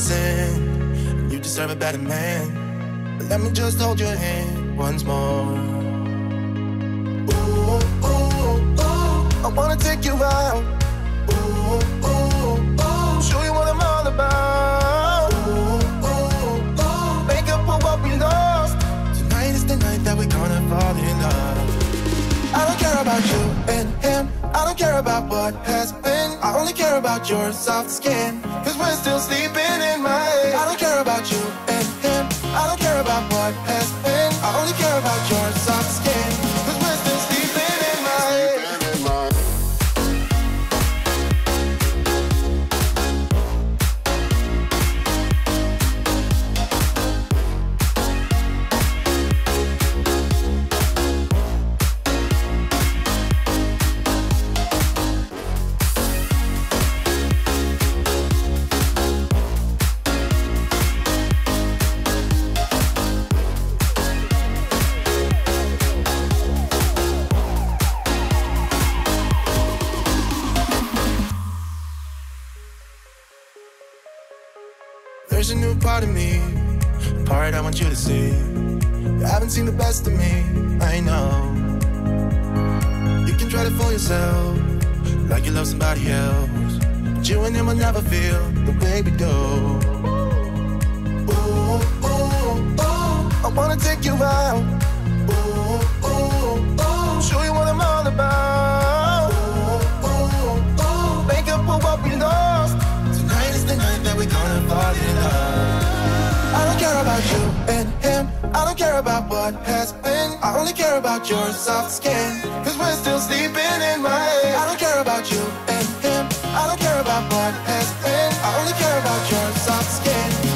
innocent. You deserve a better man. But let me just hold your hand once more. Ooh, ooh, ooh. I wanna take you out. Ooh, ooh, ooh. Show you what I'm all about. Ooh, ooh, ooh. Make up for what we lost. Tonight is the night that we're gonna fall in love. I don't care about you and him. I don't care about what has care about your soft skin. Cause we're still sleeping in my head. I don't care about you and him. I don't care about what has been. I only care about your wanna take you out. Ooh, ooh, ooh, show you what I'm all about. Ooh, ooh, ooh, make up for what we lost. Tonight is the night that we're gonna fall in love. I don't care about you and him. I don't care about what has been. I only care about your soft skin. Cause we're still sleeping in my head. I don't care about you and him. I don't care about what has been. I only care about your soft skin.